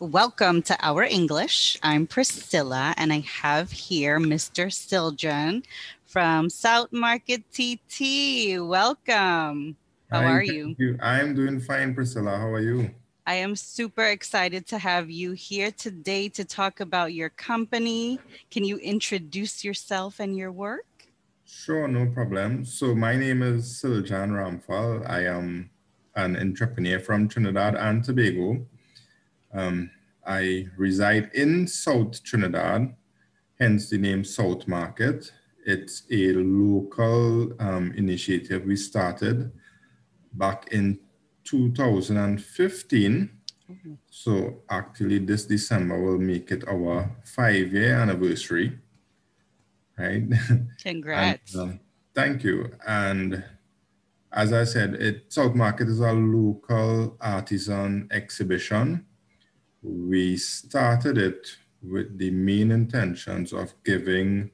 Welcome to Our English. I'm Priscilla, and I have here Mr. Siljan from South Market TT. Welcome. How Hi, are thank you? I'm doing fine, Priscilla. How are you? I am super excited to have you here today to talk about your company. Can you introduce yourself and your work? Sure, no problem. So my name is Siljan Ramphal. I am an entrepreneur from Trinidad and Tobago. Um, I reside in South Trinidad, hence the name South Market. It's a local um, initiative we started back in 2015. So actually this December will make it our five year anniversary, right? Congrats. And, um, thank you. And as I said, it, South Market is a local artisan exhibition we started it with the main intentions of giving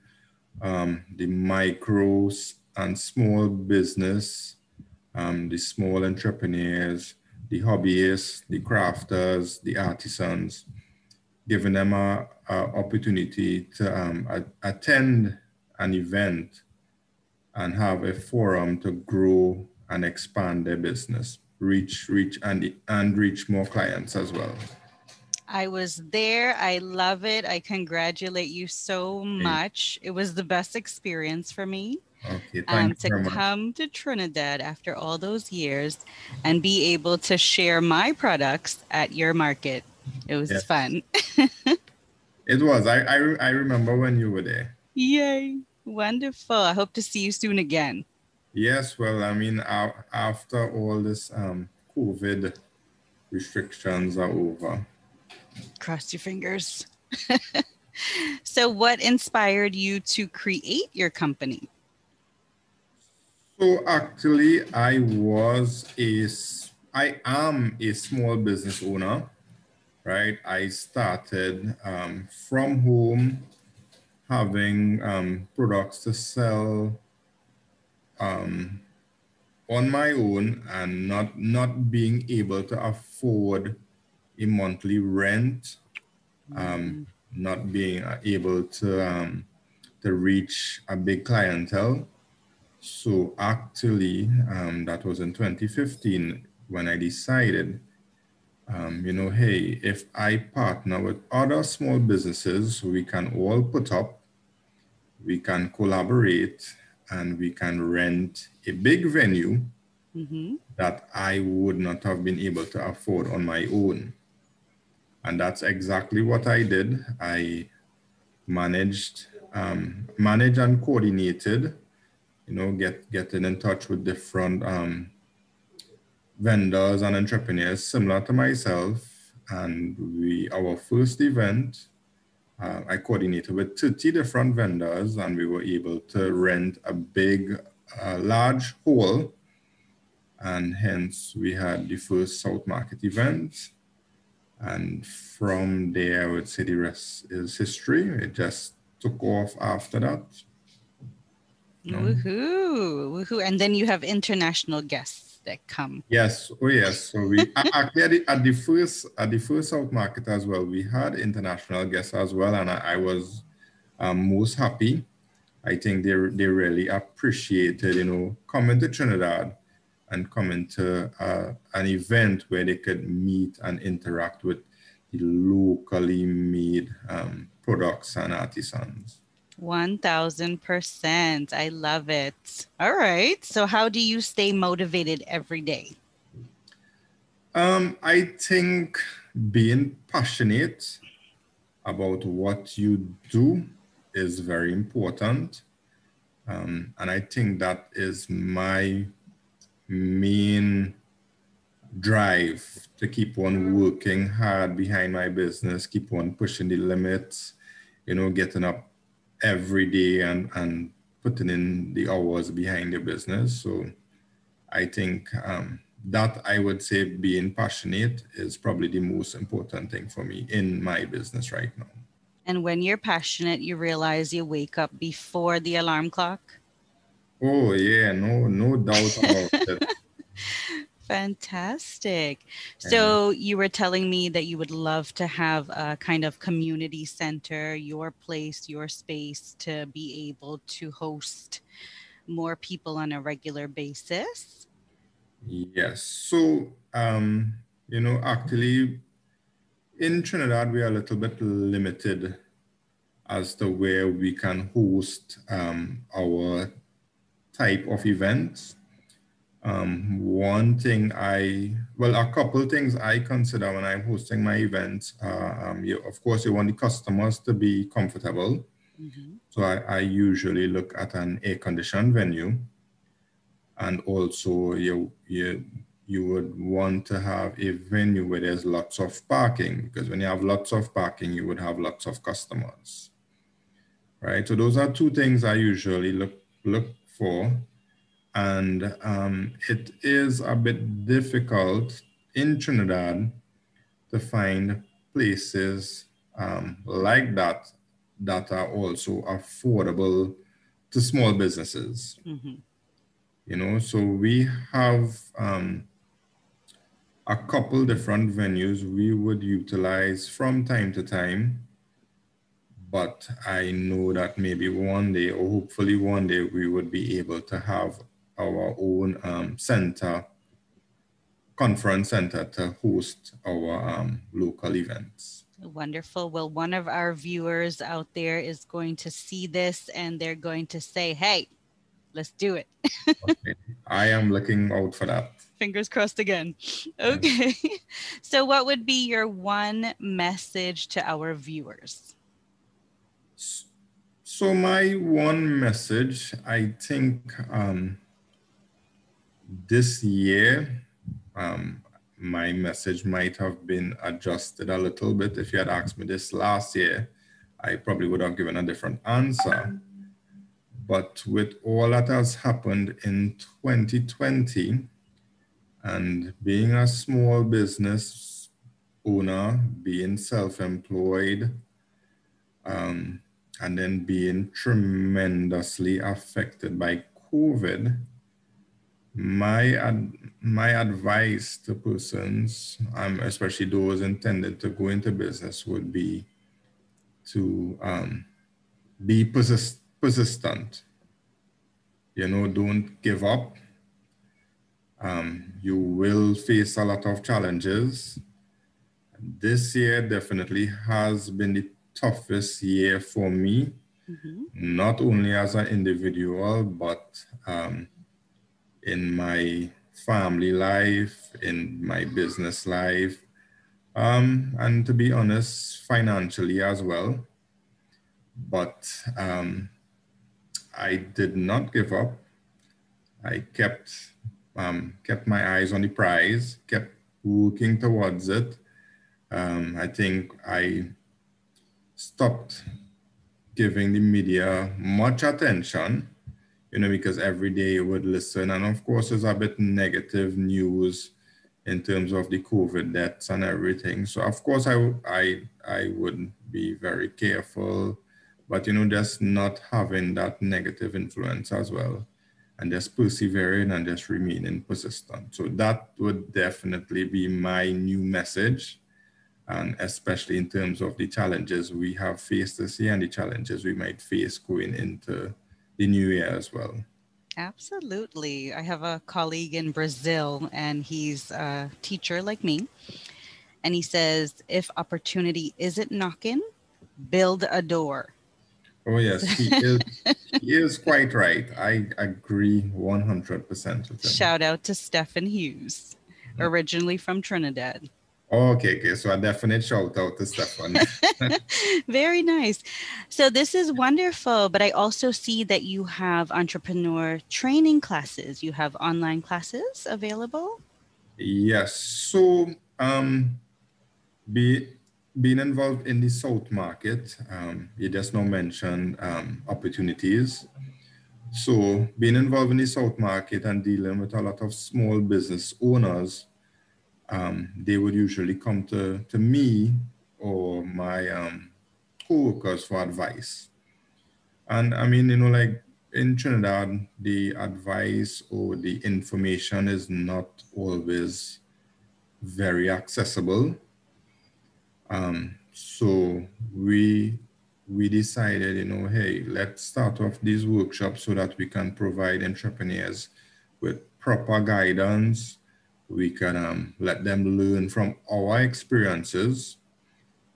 um, the micros and small business, um, the small entrepreneurs, the hobbyists, the crafters, the artisans, giving them a, a opportunity to um, a, attend an event and have a forum to grow and expand their business, reach, reach, and, and reach more clients as well. I was there. I love it. I congratulate you so much. It was the best experience for me. Okay, um, to very much. come to Trinidad after all those years and be able to share my products at your market. It was Yes. fun. It was. I, I I remember when you were there. Yay. Wonderful. I hope to see you soon again. Yes. Well, I mean, after all this um, COVID restrictions are over. Cross your fingers. so, what inspired you to create your company? So actually, I was a, s- I am a small business owner, right? I started um, from home, having um, products to sell um, on my own, and not not being able to afford a monthly rent, um, not being able to um, to reach a big clientele. So actually, um, that was in 2015 when I decided, um, you know, hey, if I partner with other small businesses, we can all put up, we can collaborate, and we can rent a big venue Mhm. that I would not have been able to afford on my own. And that's exactly what I did. I managed, um, managed and coordinated, you know, get getting in touch with different um, vendors and entrepreneurs similar to myself. And we, our first event, uh, I coordinated with 30 different vendors, and we were able to rent a big, uh, large hall and hence we had the first South Market event. And from there, I would say the rest is history. It just took off after that. No. Woohoo. Woohoo. And then you have international guests that come. Yes, oh yes. So we actually at the, at the first at the first South Market as well, we had international guests as well, and I, I was um, most happy. I think they they really appreciated, you know, coming to Trinidad and coming to uh, an event where they could meet and interact with the locally made um, products and artisans. 1000%. I love it. All right. So, how do you stay motivated every day? Um, I think being passionate about what you do is very important. Um, and I think that is my main drive to keep on working hard behind my business, keep on pushing the limits, you know, getting up every day and, and putting in the hours behind the business. So I think um, that I would say being passionate is probably the most important thing for me in my business right now. And when you're passionate, you realize you wake up before the alarm clock. Oh yeah, no, no doubt about it. Fantastic. So you were telling me that you would love to have a kind of community center, your place, your space to be able to host more people on a regular basis. Yes. So, um, you know, actually, in Trinidad, we are a little bit limited as to where we can host um, our type of events. Um, one thing I, well, a couple things I consider when I'm hosting my events. Uh, um, you, of course, you want the customers to be comfortable. Mm-hmm. So I, I, usually look at an air-conditioned venue, and also you you you would want to have a venue where there's lots of parking because when you have lots of parking, you would have lots of customers, right? So those are two things I usually look look for and um, it is a bit difficult in Trinidad to find places um, like that that are also affordable to small businesses. Mm-hmm. You know, so we have um, a couple different venues we would utilize from time to time. But I know that maybe one day, or hopefully one day, we would be able to have our own um, center, conference center to host our um, local events. Wonderful. Well, one of our viewers out there is going to see this and they're going to say, hey, let's do it. okay. I am looking out for that. Fingers crossed again. Okay. so, what would be your one message to our viewers? So, my one message, I think, um, this year, um, my message might have been adjusted a little bit. If you had asked me this last year, I probably would have given a different answer. But with all that has happened in 2020, and being a small business owner, being self employed, um, and then being tremendously affected by COVID, my ad, my advice to persons, um, especially those intended to go into business, would be to um, be persist, persistent. You know, don't give up. Um, you will face a lot of challenges. This year definitely has been the toughest year for me, mm-hmm. not only as an individual, but um, in my family life, in my business life, um, and to be honest, financially as well. But um, I did not give up. I kept um, kept my eyes on the prize, kept working towards it. Um, I think I stopped giving the media much attention you know, because every day you would listen. And of course, there's a bit negative news in terms of the COVID deaths and everything. So of course, I, I, I would be very careful, but you know, just not having that negative influence as well and just persevering and just remaining persistent. So that would definitely be my new message. And especially in terms of the challenges we have faced this year and the challenges we might face going into the new year as well. Absolutely. I have a colleague in Brazil, and he's a teacher like me. And he says, if opportunity isn't knocking, build a door. Oh, yes, he is, he is quite right. I agree 100% with him. Shout out to Stephen Hughes, mm-hmm. originally from Trinidad. Okay, okay. So a definite shout out to Stefan. Very nice. So this is wonderful, but I also see that you have entrepreneur training classes. You have online classes available? Yes. So um be being involved in the South market, um, you just now mentioned um, opportunities. So being involved in the South market and dealing with a lot of small business owners um, they would usually come to, to me or my um, co-workers for advice. And I mean, you know, like in Trinidad, the advice or the information is not always very accessible. Um, so we we decided, you know, hey, let's start off these workshops so that we can provide entrepreneurs with proper guidance. We can um, let them learn from our experiences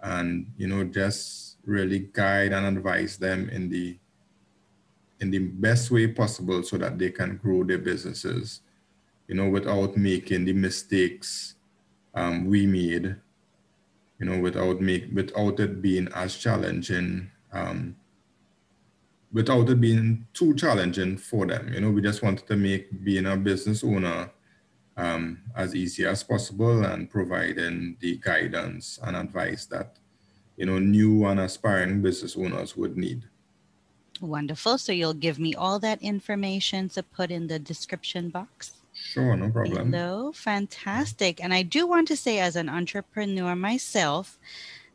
and, you know, just really guide and advise them in the in the best way possible so that they can grow their businesses, you know, without making the mistakes um, we made, you know, without make without it being as challenging, um, without it being too challenging for them. You know, we just wanted to make being a business owner um, as easy as possible and providing the guidance and advice that you know new and aspiring business owners would need. Wonderful. So you'll give me all that information to put in the description box. Sure, no problem. Hello, fantastic. And I do want to say, as an entrepreneur myself,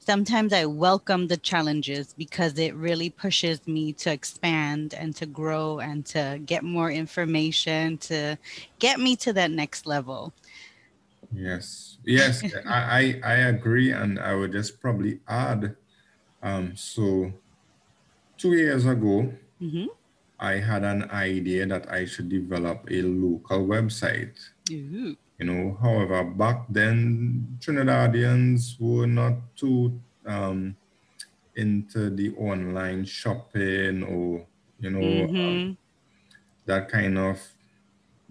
sometimes I welcome the challenges because it really pushes me to expand and to grow and to get more information to get me to that next level. Yes, yes, I, I, I agree. And I would just probably add um, so two years ago, mm-hmm. I had an idea that I should develop a local website. Ooh. You know, however, back then Trinidadians were not too um, into the online shopping or you know mm-hmm. um, that kind of.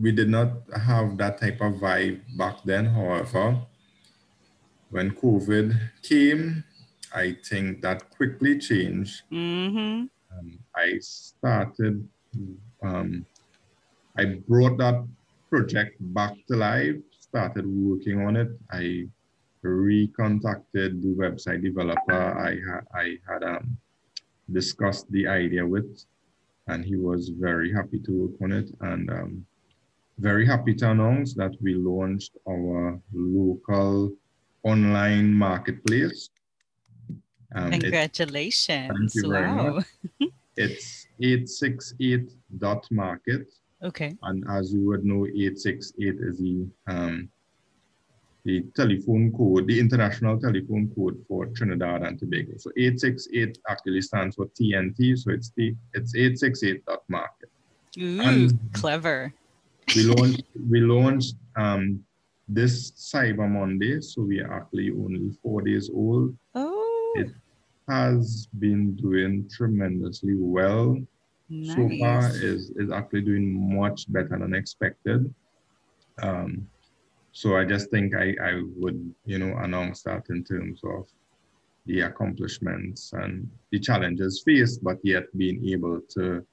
We did not have that type of vibe back then. However, when COVID came, I think that quickly changed. Mm-hmm. Um, I started, um, I brought that project back to life, started working on it. I recontacted the website developer I, ha- I had um, discussed the idea with, and he was very happy to work on it. And um, very happy to announce that we launched our local online marketplace um, Congratulations. thank you very wow. much. it's 868 dot market. Okay. And as you would know, 868 is the um, the telephone code, the international telephone code for Trinidad and Tobago. So 868 actually stands for TNT. So it's the it's 868 dot market. Ooh, and clever. we launched we launched um, this Cyber Monday, so we are actually only four days old. Oh. It has been doing tremendously well nice. so far is is actually doing much better than expected um, so i just think i i would you know announce that in terms of the accomplishments and the challenges faced but yet being able to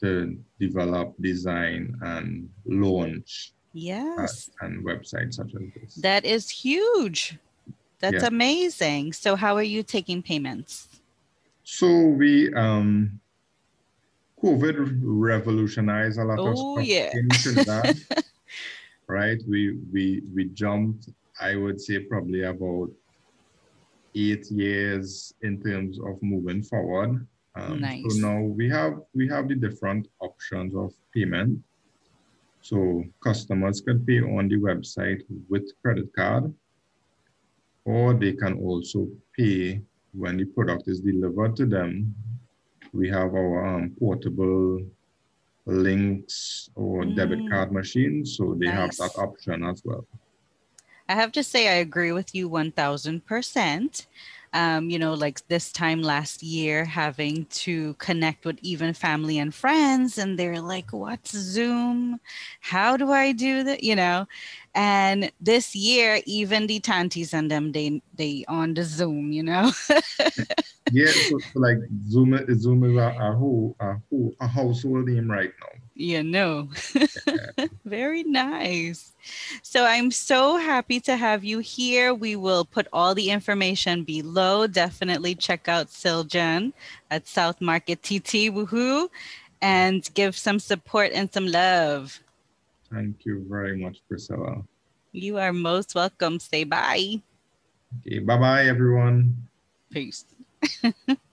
to develop design and launch yes and websites such as this that is huge that's yeah. amazing. So how are you taking payments? So we um COVID revolutionized a lot oh, of stuff yeah. right? We we we jumped, I would say probably about eight years in terms of moving forward. Um, nice. So now we have we have the different options of payment. So customers can pay on the website with credit card or they can also pay when the product is delivered to them. We have our um, portable Linx or mm. debit card machines, so they nice. have that option as well. I have to say, I agree with you 1000% um, you know, like this time last year, having to connect with even family and friends, and they're like, What's Zoom? How do I do that? You know, and this year, even the tanties and them, they they on the Zoom, you know. yeah, so, so, like Zoom, Zoom is a, a whole a whole a household name right now. Yeah, no. Very nice. So I'm so happy to have you here. We will put all the information below. Definitely check out Siljan at South Market TT. Woohoo! And give some support and some love. Thank you very much, Priscilla. You are most welcome. Say bye. Okay, bye bye, everyone. Peace.